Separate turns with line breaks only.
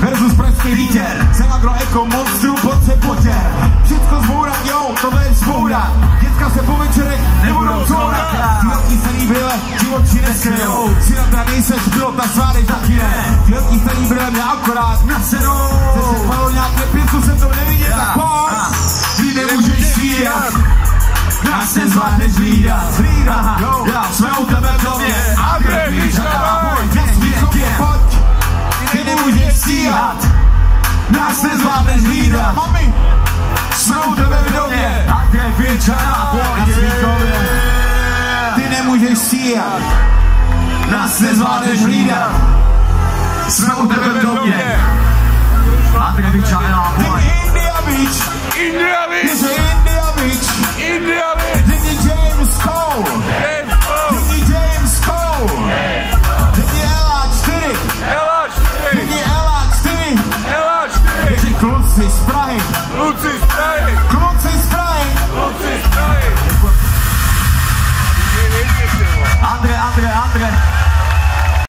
versus pražský vítr. Jsem agro eko monstru pod se potě. Všecko zbourat, jo, tohle je vzbourat. Dětka se po večerech nebudou zourat. Ty velký starý brýle, život jo. Si na teda nejseš pilot na svátek taky ne. Ty velký starý brýle mě akorát nasedou. Se se palo nějaké pětku, jsem to nevidět, tak pojď. Ty nemůžeš střídat. Nás nezvládneš hlídat, hlídat, jo, já jsme stíhat, nás nezvládneš hlídat, mami, jsme u tebe v domě, a kde věčana, pojď, ty nemůžeš stíhat, nás nezvládneš hlídat, jsme u tebe v domě, a kde věčana, pojď. India Beach,
India Beach! Lucis Brahe.
Lucis Brahe. Lucis
Brahe. Lucis Brahe.
Andre, Andre, Andre.